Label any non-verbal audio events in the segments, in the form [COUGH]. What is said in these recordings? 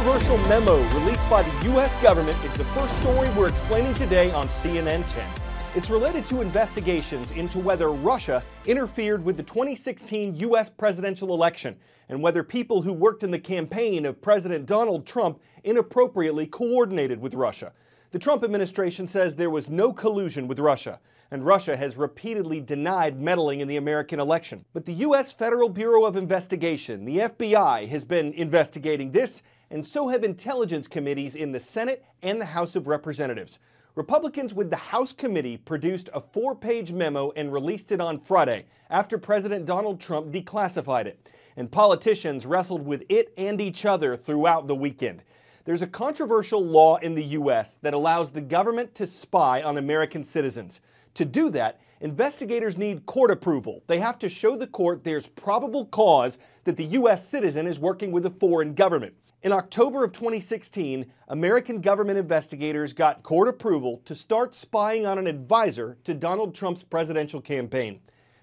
controversial memo released by the U.S. government is the first story we're explaining today on CNN 10. It's related to investigations into whether Russia interfered with the 2016 U.S. presidential election and whether people who worked in the campaign of President Donald Trump inappropriately coordinated with Russia. The Trump administration says there was no collusion with Russia, and Russia has repeatedly denied meddling in the American election. But the U.S. Federal Bureau of Investigation, the FBI, has been investigating this, and so have intelligence committees in the Senate and the House of Representatives. Republicans with the House committee produced a four page memo and released it on Friday after President Donald Trump declassified it. And politicians wrestled with it and each other throughout the weekend. There's a controversial law in the U.S. that allows the government to spy on American citizens. To do that, investigators need court approval. They have to show the court there's probable cause that the U.S. citizen is working with a foreign government. In October of 2016, American government investigators got court approval to start spying on an advisor to Donald Trump's presidential campaign.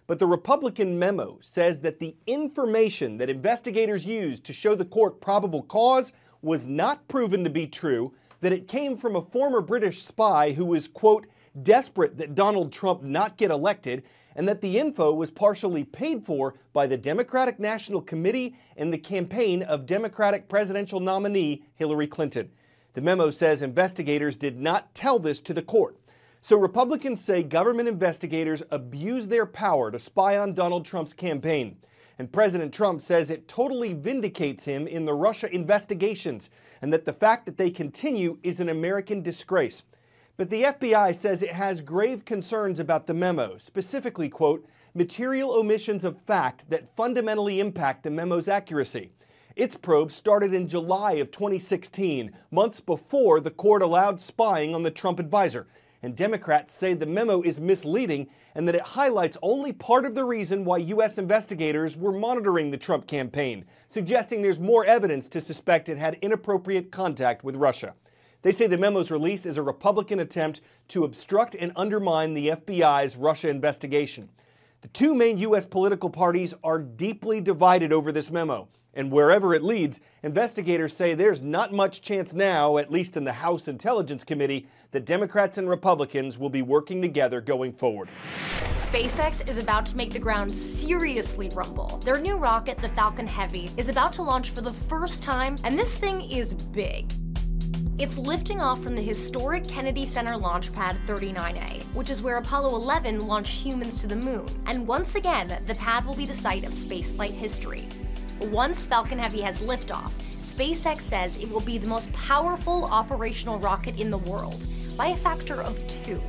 But the Republican memo says that the information that investigators used to show the court probable cause was not proven to be true, that it came from a former British spy who was, quote, desperate that Donald Trump not get elected, and that the info was partially paid for by the Democratic National Committee and the campaign of Democratic presidential nominee Hillary Clinton. The memo says investigators did not tell this to the court. So Republicans say government investigators abused their power to spy on Donald Trump's campaign. And President Trump says it totally vindicates him in the Russia investigations and that the fact that they continue is an American disgrace. But the FBI says it has grave concerns about the memo, specifically, quote, material omissions of fact that fundamentally impact the memo's accuracy. Its probe started in July of 2016, months before the court allowed spying on the Trump advisor and Democrats say the memo is misleading and that it highlights only part of the reason why U.S. investigators were monitoring the Trump campaign, suggesting there's more evidence to suspect it had inappropriate contact with Russia. They say the memo's release is a Republican attempt to obstruct and undermine the FBI's Russia investigation. The two main U.S. political parties are deeply divided over this memo. And wherever it leads, investigators say there's not much chance now, at least in the House Intelligence Committee, that Democrats and Republicans will be working together going forward. SpaceX is about to make the ground seriously rumble. Their new rocket, the Falcon Heavy, is about to launch for the first time, and this thing is big. It's lifting off from the historic Kennedy Center launch pad 39A, which is where Apollo 11 launched humans to the moon. And once again, the pad will be the site of spaceflight history. Once Falcon Heavy has liftoff, SpaceX says it will be the most powerful operational rocket in the world, by a factor of two.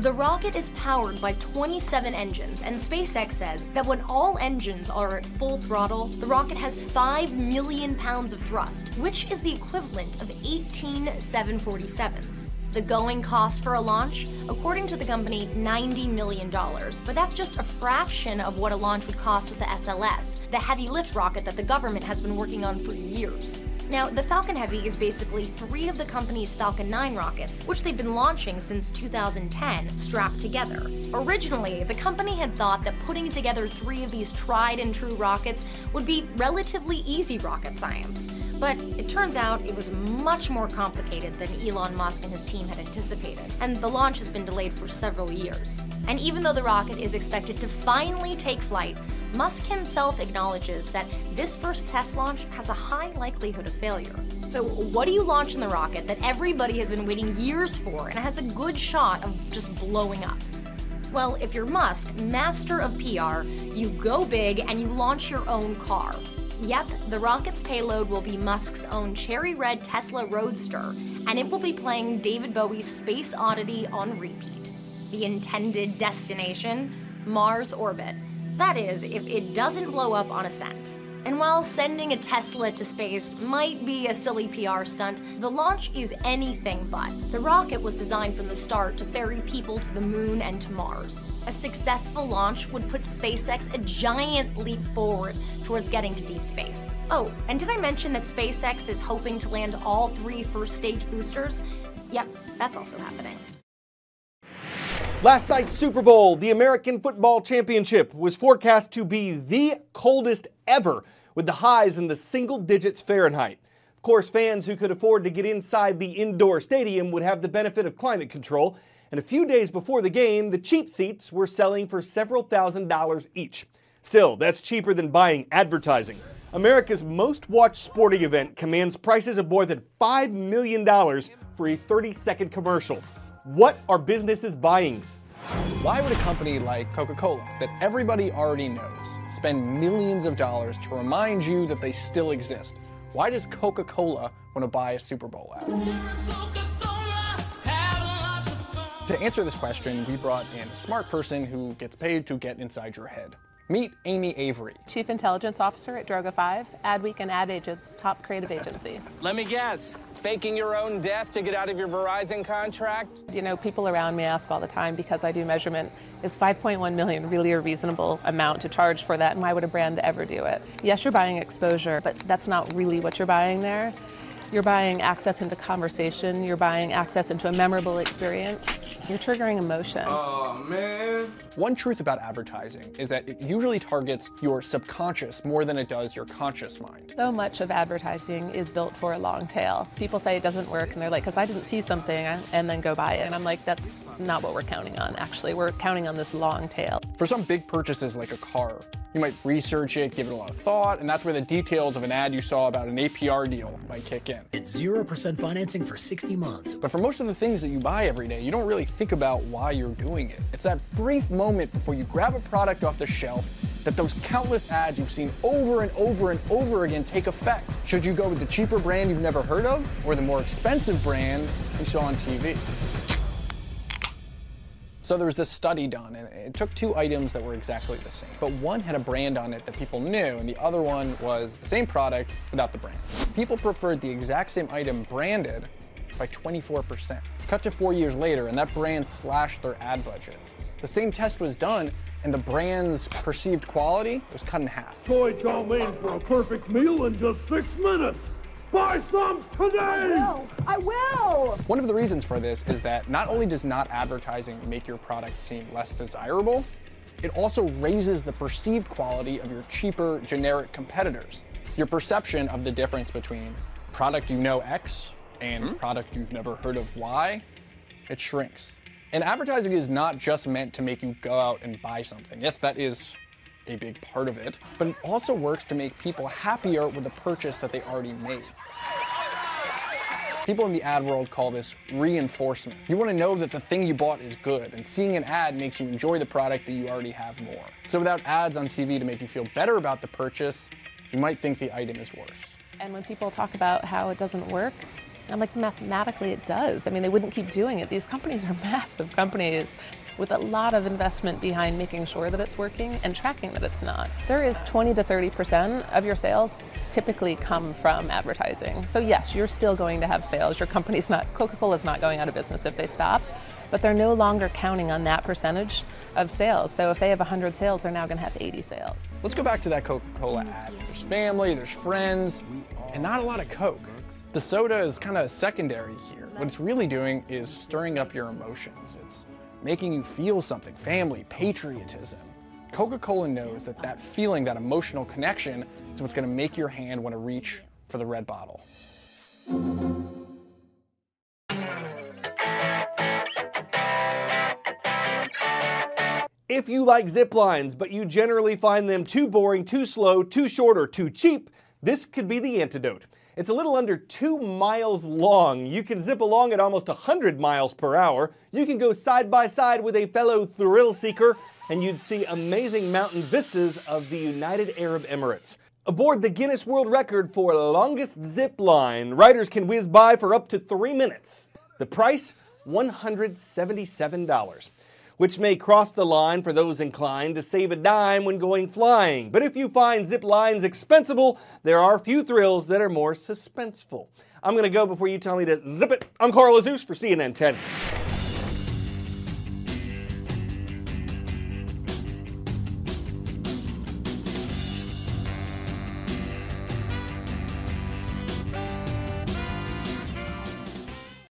The rocket is powered by 27 engines, and SpaceX says that when all engines are at full throttle, the rocket has 5 million pounds of thrust, which is the equivalent of 18 747s. The going cost for a launch? According to the company, $90 million. But that's just a fraction of what a launch would cost with the SLS, the heavy lift rocket that the government has been working on for years. Now, the Falcon Heavy is basically three of the company's Falcon 9 rockets, which they've been launching since 2010, strapped together. Originally, the company had thought that putting together three of these tried and true rockets would be relatively easy rocket science. But it turns out it was much more complicated than Elon Musk and his team had anticipated, and the launch has been delayed for several years. And even though the rocket is expected to finally take flight, Musk himself acknowledges that this first test launch has a high likelihood of failure. So, what do you launch in the rocket that everybody has been waiting years for and has a good shot of just blowing up? Well, if you're Musk, master of PR, you go big and you launch your own car. Yep, the rocket's payload will be Musk's own cherry red Tesla Roadster, and it will be playing David Bowie's Space Oddity on repeat. The intended destination? Mars orbit. That is, if it doesn't blow up on ascent. And while sending a Tesla to space might be a silly PR stunt, the launch is anything but. The rocket was designed from the start to ferry people to the moon and to Mars. A successful launch would put SpaceX a giant leap forward towards getting to deep space. Oh, and did I mention that SpaceX is hoping to land all three first stage boosters? Yep, that's also happening. Last night's Super Bowl, the American Football Championship, was forecast to be the coldest ever, with the highs in the single digits Fahrenheit Of course, fans who could afford to get inside the indoor stadium would have the benefit of climate control, and a few days before the game, the cheap seats were selling for several thousand dollars each. Still, that's cheaper than buying advertising. America's most watched sporting event commands prices of more than $5 million for a 30 second commercial. What are businesses buying? Why would a company like Coca Cola, that everybody already knows, spend millions of dollars to remind you that they still exist? Why does Coca Cola want to buy a Super Bowl ad? To answer this question, we brought in a smart person who gets paid to get inside your head. Meet Amy Avery. Chief Intelligence Officer at Droga 5, Adweek and Ad Age's top creative agency. Let me guess, faking your own death to get out of your Verizon contract? You know, people around me ask all the time because I do measurement, is 5.1 million really a reasonable amount to charge for that and why would a brand ever do it? Yes, you're buying exposure, but that's not really what you're buying there. You're buying access into conversation, you're buying access into a memorable experience, you're triggering emotion. Oh, man. One truth about advertising is that it usually targets your subconscious more than it does your conscious mind. So much of advertising is built for a long tail. People say it doesn't work, and they're like, because I didn't see something, and then go buy it. And I'm like, that's not what we're counting on, actually. We're counting on this long tail. For some big purchases like a car, you might research it, give it a lot of thought, and that's where the details of an ad you saw about an APR deal might kick in. It's 0% financing for 60 months. But for most of the things that you buy every day, you don't really think about why you're doing it. It's that brief moment before you grab a product off the shelf that those countless ads you've seen over and over and over again take effect. Should you go with the cheaper brand you've never heard of or the more expensive brand you saw on TV? So there was this study done, and it took two items that were exactly the same. But one had a brand on it that people knew, and the other one was the same product without the brand. People preferred the exact same item branded by 24%. Cut to four years later, and that brand slashed their ad budget. The same test was done, and the brand's perceived quality was cut in half. Toy chow mein for a perfect meal in just six minutes. Buy some today! I will. I will! One of the reasons for this is that not only does not advertising make your product seem less desirable, it also raises the perceived quality of your cheaper generic competitors. Your perception of the difference between product you know X and mm -hmm. product you've never heard of Y, it shrinks. And advertising is not just meant to make you go out and buy something. Yes, that is a big part of it, but it also works to make people happier with the purchase that they already made. People in the ad world call this reinforcement. You want to know that the thing you bought is good, and seeing an ad makes you enjoy the product that you already have more. So without ads on TV to make you feel better about the purchase, you might think the item is worse. And when people talk about how it doesn't work, I'm like, mathematically it does. I mean, they wouldn't keep doing it. These companies are [LAUGHS] massive companies with a lot of investment behind making sure that it's working and tracking that it's not. There is 20 to 30% of your sales typically come from advertising. So yes, you're still going to have sales. Your company's not, Coca-Cola is not going out of business if they stop, but they're no longer counting on that percentage of sales. So if they have 100 sales, they're now going to have 80 sales. Let's go back to that Coca-Cola ad. There's family, there's friends, and not a lot of Coke. The soda is kind of secondary here. What it's really doing is stirring up your emotions. It's making you feel something, family, patriotism. Coca-Cola knows that that feeling, that emotional connection, is what's gonna make your hand want to reach for the red bottle. If you like zip lines, but you generally find them too boring, too slow, too short, or too cheap, this could be the antidote. It's a little under two miles long. You can zip along at almost 100 miles per hour. You can go side by side with a fellow thrill seeker, and you'd see amazing mountain vistas of the United Arab Emirates. Aboard the Guinness World Record for longest zip line, riders can whiz by for up to three minutes. The price, $177 which may cross the line for those inclined to save a dime when going flying. But if you find zip lines expensible, there are few thrills that are more suspenseful. I'm going to go before you tell me to zip it. I'm Carl Azuz for CNN 10.